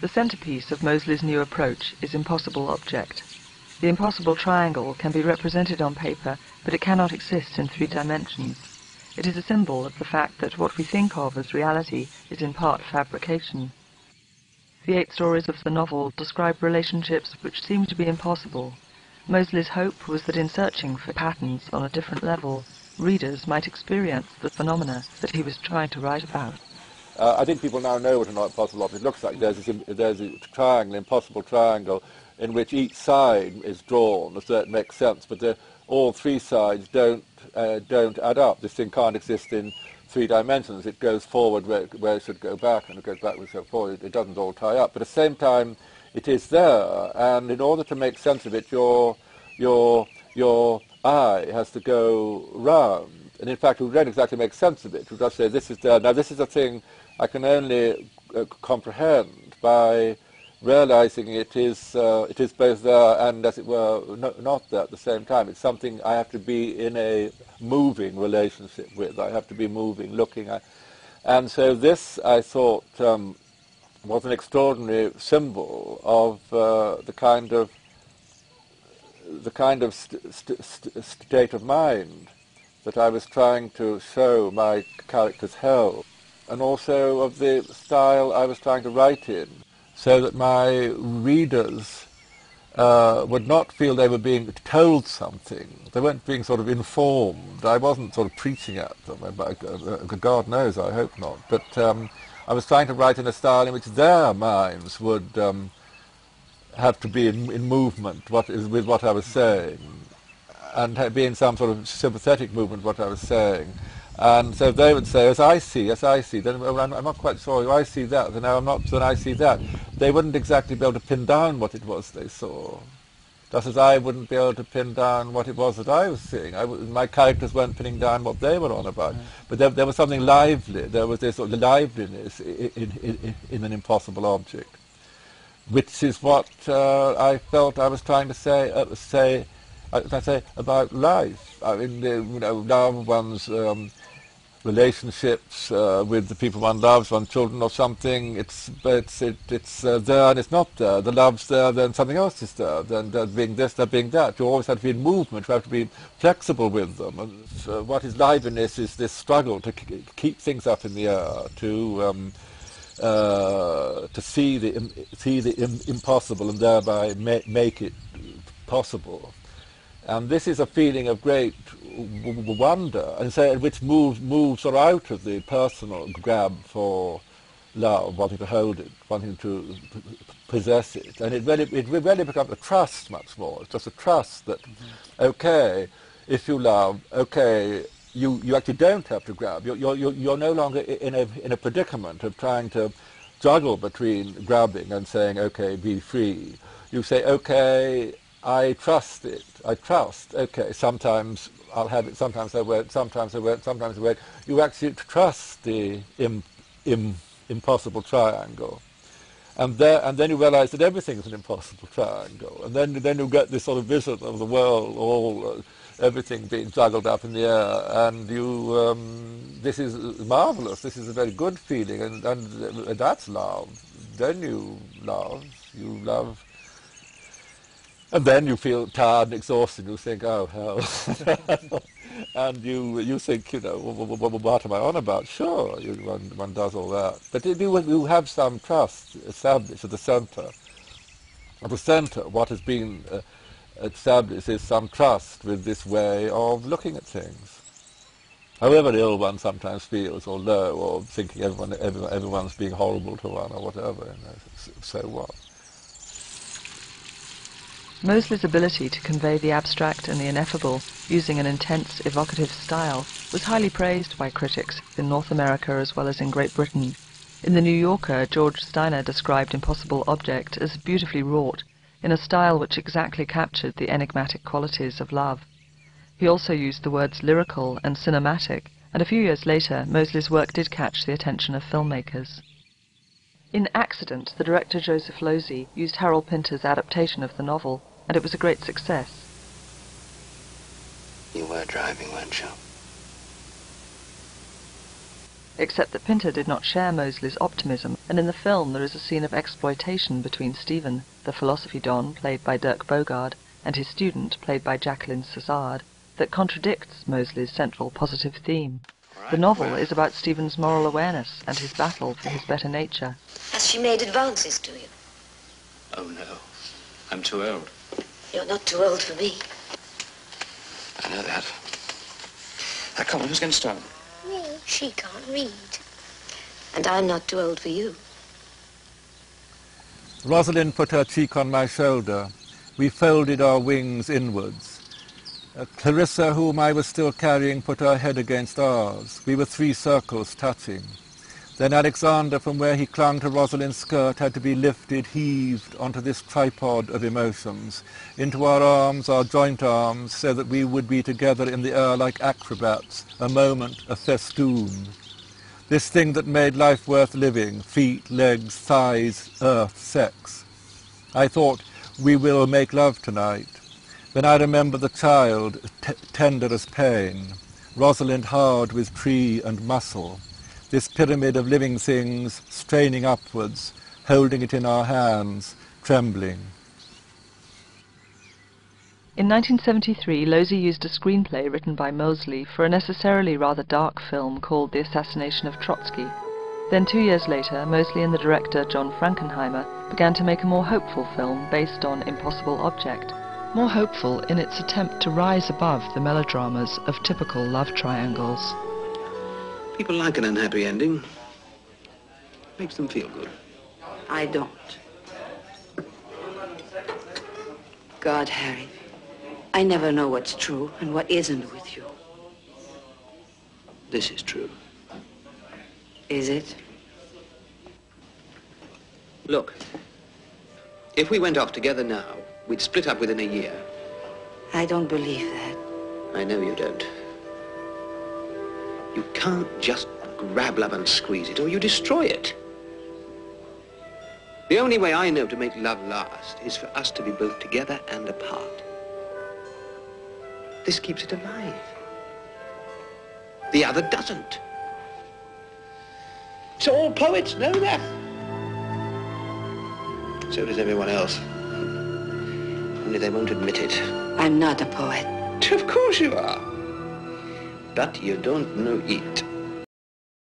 The centerpiece of Mosley's new approach is impossible object. The impossible triangle can be represented on paper, but it cannot exist in three dimensions. It is a symbol of the fact that what we think of as reality is in part fabrication. The eight stories of the novel describe relationships which seem to be impossible. Mosley's hope was that in searching for patterns on a different level, readers might experience the phenomena that he was trying to write about. Uh, I think people now know what an impossible object looks like. There's, this, there's a triangle, impossible triangle, in which each side is drawn so that it makes sense, but the, all three sides don't, uh, don't add up. This thing can't exist in three dimensions. It goes forward where, where it should go back, and it goes backwards so forward. It doesn't all tie up. But at the same time, it is there, and in order to make sense of it, your, your, your eye has to go round. And in fact, we don't exactly make sense of it. We just say, this is there. Now, this is a thing I can only uh, comprehend by realizing it is, uh, it is both there and, as it were, no, not there at the same time. It's something I have to be in a moving relationship with. I have to be moving, looking at. And so this, I thought, um, was an extraordinary symbol of uh, the kind of the kind of st- st- st- state of mind that I was trying to show my characters held, and also of the style I was trying to write in so that my readers uh, would not feel they were being told something. They weren't being sort of informed. I wasn't sort of preaching at them. God knows, I hope not. But um, I was trying to write in a style in which their minds would um, have to be in, in movement what is, with what I was saying, and be in some sort of sympathetic movement what I was saying. And so they would say, as I see, as I see, then I'm, I'm not quite sure, I see that, then I'm not, then I see that. They wouldn't exactly be able to pin down what it was they saw. Just as I wouldn't be able to pin down what it was that I was seeing. my characters weren't pinning down what they were on about. Mm. But there, there, was something lively, there was this sort of liveliness in, in, in, in an impossible object, which is what uh, I felt I was trying to say, uh, say I say about life. I mean, you know, now one's um, relationships uh, with the people one loves, one's children or something. It's it's it, it's uh, there and it's not there. The love's there, then something else is there. Then there being this, there being that. You always have to be in movement. You have to be flexible with them. And uh, what is liveliness is this struggle to keep things up in the air, to um, uh, to see the see the Im- impossible and thereby ma- make it possible. And this is a feeling of great wonder, and so which moves moves of out of the personal grab for love, wanting to hold it, wanting to possess it, and it really it really becomes a trust much more. It's just a trust that, mm-hmm. okay, if you love, okay, you, you actually don't have to grab. You're, you're, you're no longer in a, in a predicament of trying to juggle between grabbing and saying, okay, be free. You say, okay, I trust it. I trust, okay, sometimes I'll have it, sometimes I won't, sometimes I won't, sometimes I won't. You actually trust the Im, Im, impossible triangle. And, there, and then you realize that everything is an impossible triangle. And then, then you get this sort of vision of the world, all, uh, everything being juggled up in the air. And you, um, this is marvelous. This is a very good feeling. And, and, and that's love. Then you love. You love and then you feel tired and exhausted. You think, oh hell. and you you think, you know, what am I on about? Sure, you, one, one does all that. But you, you have some trust established at the centre. At the centre, what has been uh, established is some trust with this way of looking at things. However ill one sometimes feels, or low, or thinking everyone, everyone everyone's being horrible to one, or whatever, you know, so what? Mosley's ability to convey the abstract and the ineffable using an intense, evocative style was highly praised by critics in North America as well as in Great Britain. In The New Yorker, George Steiner described Impossible Object as beautifully wrought, in a style which exactly captured the enigmatic qualities of love. He also used the words lyrical and cinematic, and a few years later, Mosley's work did catch the attention of filmmakers. In Accident, the director Joseph Losey used Harold Pinter's adaptation of the novel and it was a great success. You were driving, weren't you? except that Pinter did not share Mosley's optimism, and in the film there is a scene of exploitation between Stephen, the philosophy don, played by Dirk Bogarde, and his student, played by Jacqueline Sassard, that contradicts Mosley's central positive theme. The novel is about Stephen's moral awareness and his battle for his better nature. Has she made advances to you? Oh, no. I'm too old. You're not too old for me. I know that. Uh, come on, who's going to start? Me? She can't read. And I'm not too old for you. Rosalind put her cheek on my shoulder. We folded our wings inwards. Uh, Clarissa, whom I was still carrying, put her head against ours. We were three circles touching. Then Alexander, from where he clung to Rosalind's skirt, had to be lifted, heaved onto this tripod of emotions, into our arms, our joint arms, so that we would be together in the air like acrobats, a moment, a festoon. This thing that made life worth living, feet, legs, thighs, earth, sex. I thought, we will make love tonight. Then I remember the child, tender as pain, Rosalind hard with tree and muscle, this pyramid of living things straining upwards, holding it in our hands, trembling. In 1973, Losey used a screenplay written by Mosley for a necessarily rather dark film called The Assassination of Trotsky. Then two years later, Mosley and the director John Frankenheimer began to make a more hopeful film based on Impossible Object, more hopeful in its attempt to rise above the melodramas of typical love triangles. People like an unhappy ending. Makes them feel good. I don't. God, Harry, I never know what's true and what isn't with you. This is true. Is it? Look, if we went off together now, we'd split up within a year. I don't believe that. I know you don't. You can't just grab love and squeeze it, or you destroy it. The only way I know to make love last is for us to be both together and apart. This keeps it alive. The other doesn't. So all poets know that. So does everyone else. Only they won't admit it. I'm not a poet. Of course you are. But you don't know it.